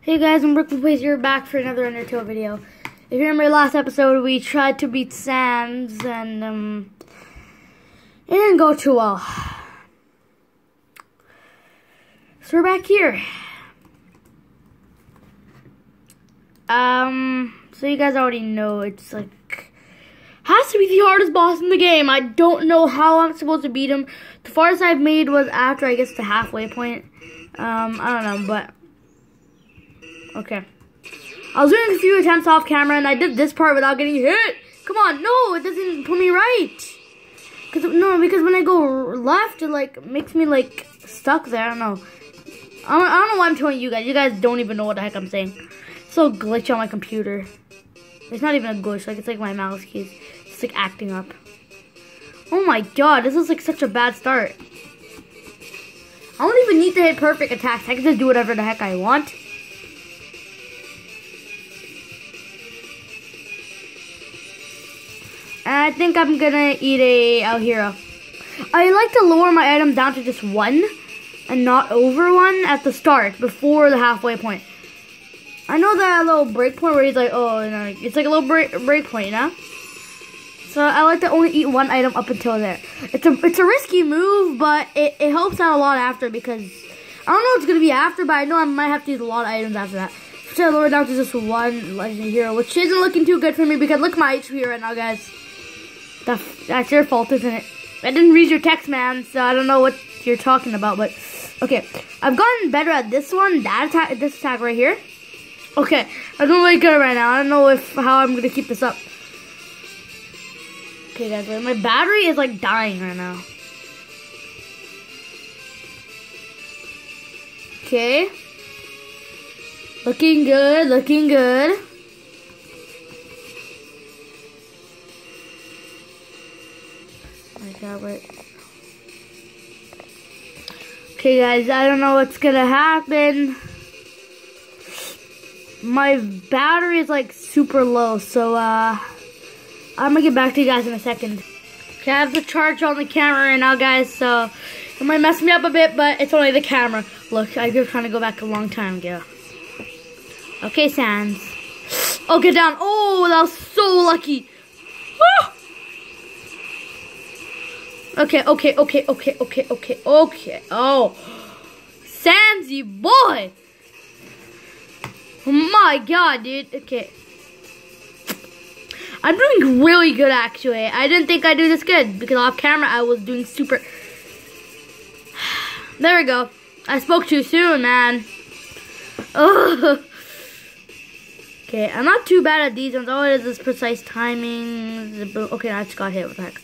Hey guys, I'm Brooklyn Plays here back for another Undertale video. If you remember last episode, we tried to beat Sans and um, it didn't go too well. So we're back here. Um, so you guys already know it's like has to be the hardest boss in the game. I don't know how I'm supposed to beat him. The farthest I've made was after I guess the halfway point. Um, I don't know, but okay. I was doing a few attempts off camera and I did this part without getting hit. Come on, no, it doesn't put me right. Cause no, because when I go left, it like makes me like stuck there. I don't know. I don't, I don't know why I'm telling you guys. You guys don't even know what the heck I'm saying. So glitch on my computer. It's not even a glitch. Like it's like my mouse keys. It's like acting up. Oh my god, this is like such a bad start. I don't even need to hit perfect attacks. I can just do whatever the heck I want. I think I'm gonna eat a L. Hero. I like to lower my item down to just one and not over one at the start before the halfway point. I know that little break point where he's like, oh, it's like a little break, break point, you know? So I like to only eat one item up until there. It's a it's a risky move, but it, it helps out a lot after because I don't know what's gonna be after, but I know I might have to use a lot of items after that. So I lower down to just one legendary hero, which isn't looking too good for me because look at my HP right now, guys. That, that's your fault, isn't it? I didn't read your text, man, so I don't know what you're talking about, but okay. I've gotten better at this one, that attack, this attack right here. Okay, I'm doing really good right now. I don't know if how I'm gonna keep this up. Okay, guys, my battery is like dying right now. Okay. Looking good, looking good. Okay, guys, I don't know what's gonna happen. My battery is like super low, so uh, I'm gonna get back to you guys in a second. Okay, I have the charge on the camera right now, guys, so it might mess me up a bit, but it's only the camera. Look, I've been trying to go back a long time ago. Okay, Sans. Oh, get down. Oh, that was so lucky. Okay, okay, okay, okay, okay, okay, okay. Oh, Sansy boy. Oh my god, dude. Okay. I'm doing really good, actually. I didn't think I'd do this good because off camera I was doing super. There we go. I spoke too soon, man. Ugh. Okay, I'm not too bad at these ones. All it is is precise timing. Okay, I just got hit. with heck?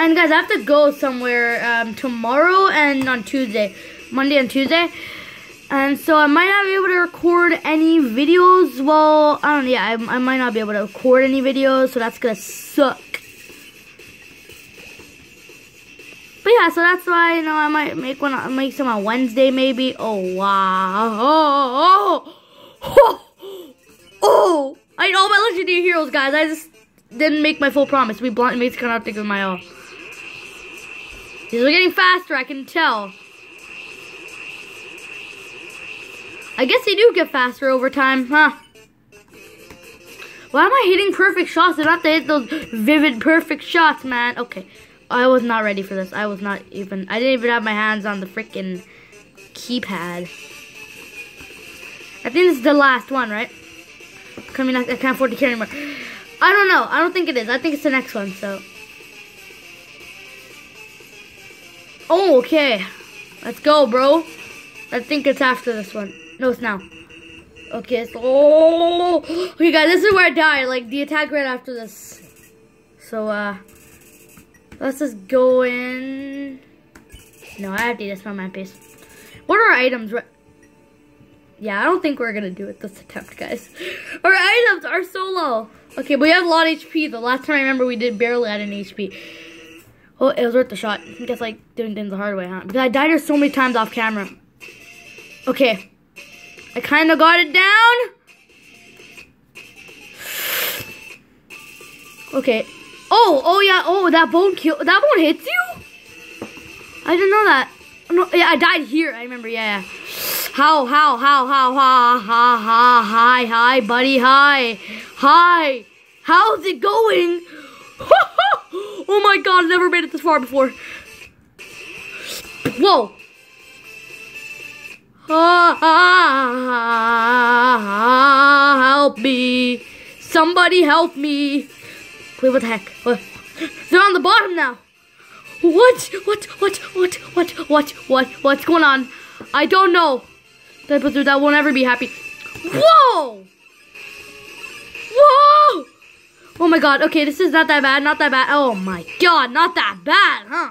And guys, I have to go somewhere um, tomorrow and on Tuesday. Monday and Tuesday. And so I might not be able to record any videos. Well, I don't know. Yeah, I, I might not be able to record any videos. So that's going to suck. But yeah, so that's why, you know, I might make one, make some on Wednesday maybe. Oh, wow. Oh, oh, oh. I know my legendary heroes, guys. I just didn't make my full promise. We blunt cannot think of my all. These are getting faster, I can tell. I guess they do get faster over time, huh? Why am I hitting perfect shots? I have to hit those vivid perfect shots, man. Okay. I was not ready for this. I was not even, I didn't even have my hands on the freaking keypad. I think this is the last one, right? I can't afford to carry anymore. I don't know. I don't think it is. I think it's the next one, so. Oh, okay. Let's go, bro. I think it's after this one. No, it's now. Okay, so... Oh, okay, guys, this is where I died. Like, the attack right after this. So, uh... Let's just go in... No, I have to this from my piece. What are our items? Yeah, I don't think we're gonna do it this attempt, guys. Our items are so low. Okay, but we have a lot of HP. The last time I remember we did barely at an HP. Oh, it was worth the shot. I guess like doing things the hard way, huh? Because I died here so many times off camera. Okay. I kind of got it down. Okay. Oh, oh yeah. Oh, that bone kill. That bone hits you? I didn't know that. No, yeah, I died here. I remember. Yeah, yeah. How, how, how, how, ha, ha, ha, hi, hi, buddy, hi, hi. How's it going? Oh my god, I've never made it this far before. Whoa. Ah, help me. Somebody help me. Wait, what the heck? What? They're on the bottom now. What? What? What? What? What? What? What? What's going on? I don't know. But that won't ever be happy. Whoa! Oh my god. Okay, this is not that bad. Not that bad. Oh my god. Not that bad, huh?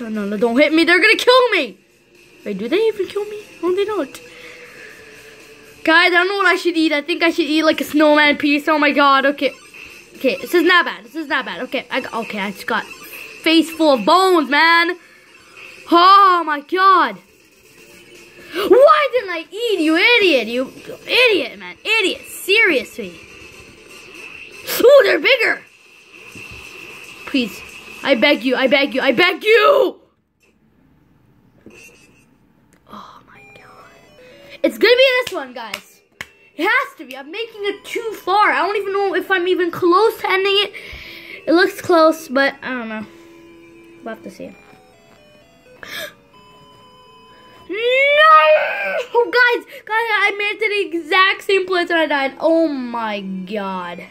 No, no, no. Don't hit me. They're gonna kill me. Wait, do they even kill me? No, they don't. Guys, I don't know what I should eat. I think I should eat like a snowman piece. Oh my god. Okay. Okay, this is not bad. This is not bad. Okay, I got, okay, I just got face full of bones, man. Oh my god. Why didn't I eat, you idiot? You idiot, man. Idiot. Seriously. They're bigger. Please. I beg you. I beg you. I beg you. Oh my god. It's gonna be this one, guys. It has to be. I'm making it too far. I don't even know if I'm even close to ending it. It looks close, but I don't know. We'll have to see. No! Oh, Guys, guys, I made it to the exact same place and I died. Oh my god.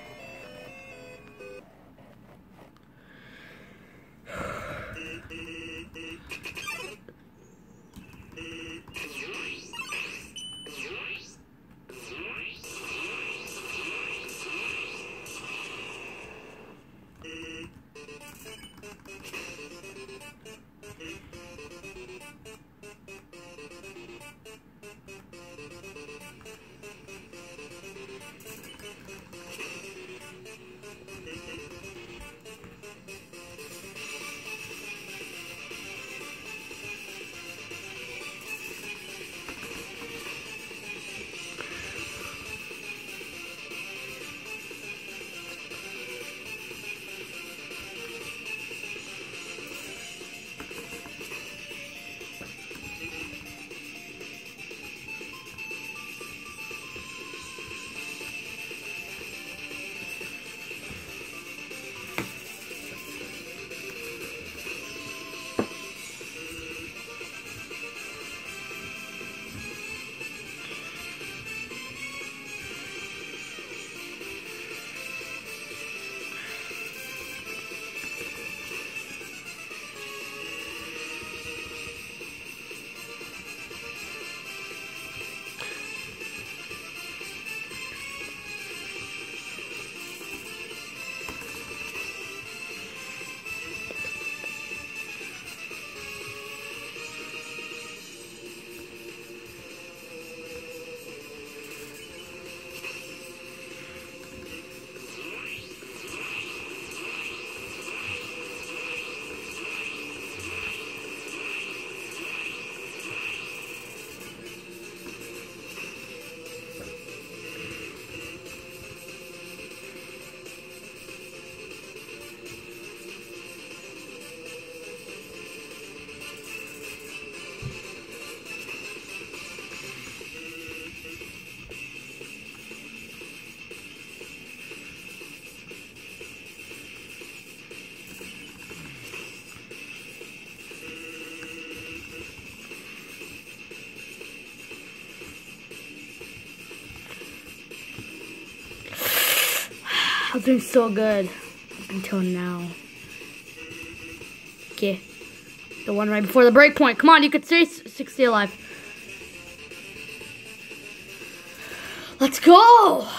Doing so good until now. Okay. The one right before the break point. Come on, you could stay 60 alive. Let's go!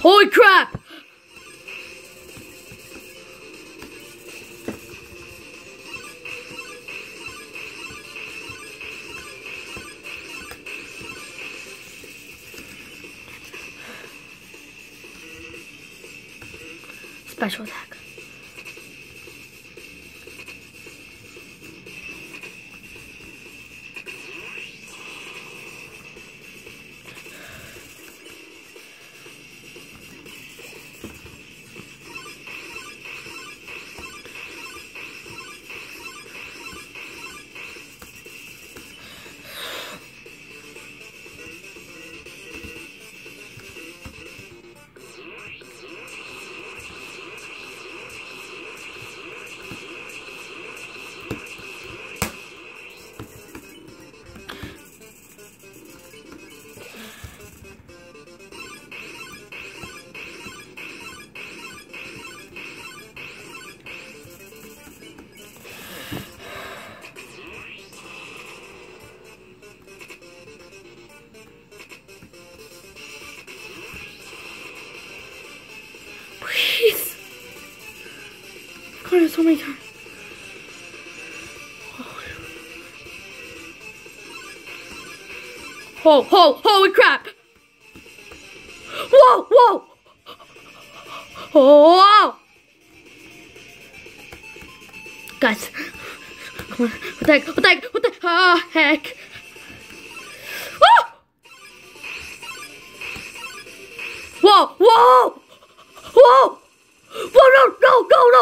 Holy crap! Special attack. Got it so. Oh, oh, holy crap! Whoa, whoa! Oh! Guys. What the heck? What the heck? What the oh, heck? Oh! Whoa, whoa! Whoa! Whoa, no, no, no, no!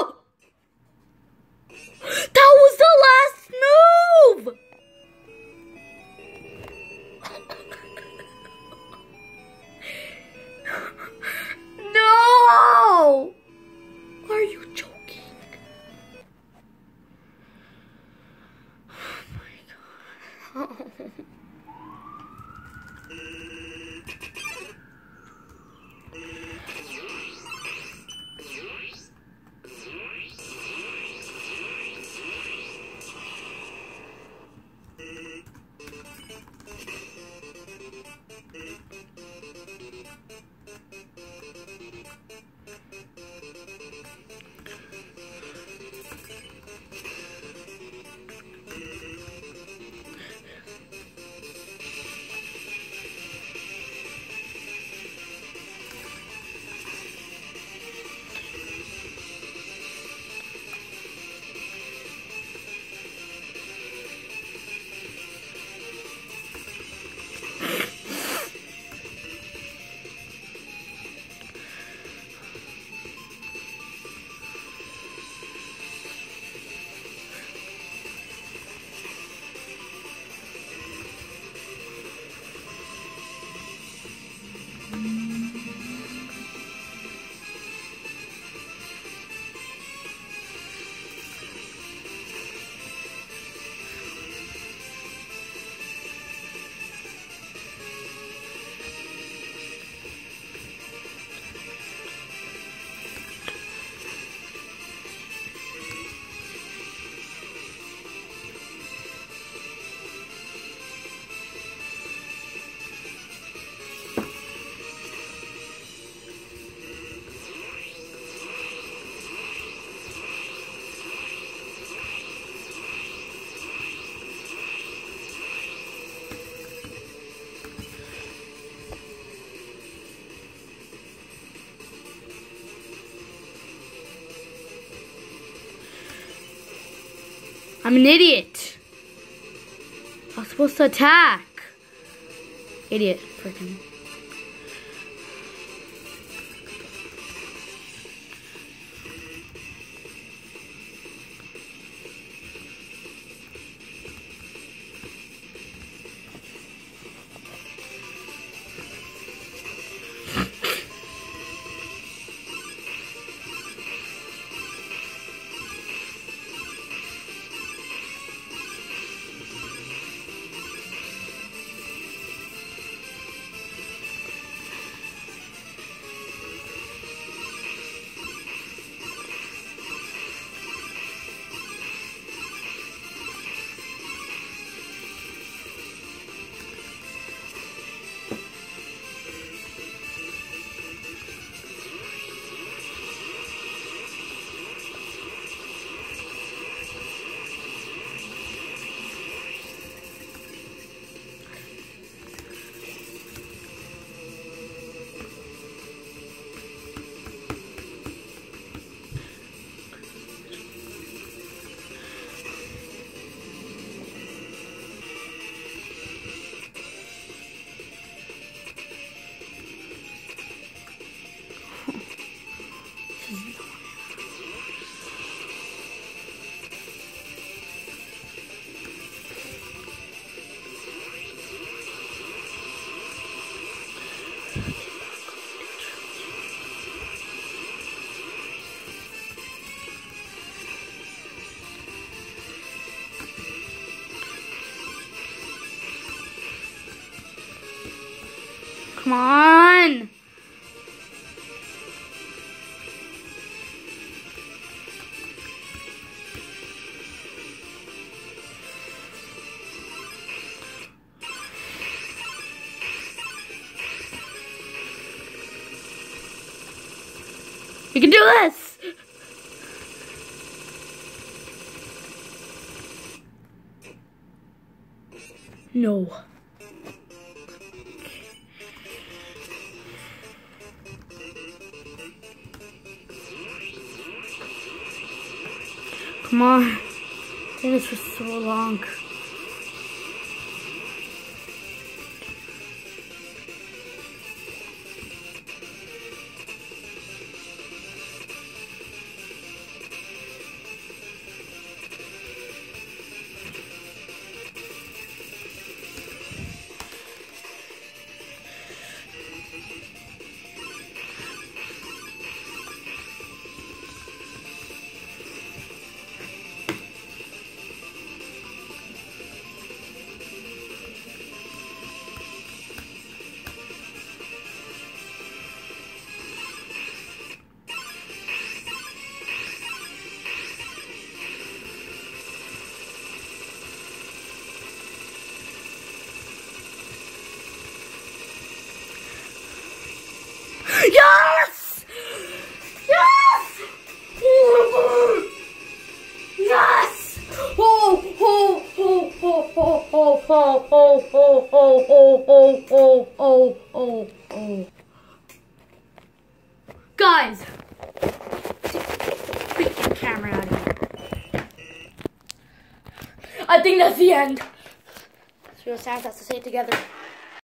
I'm an idiot. I was supposed to attack. Idiot, freaking. You can do this! No. Come on. This was so long. Yeah!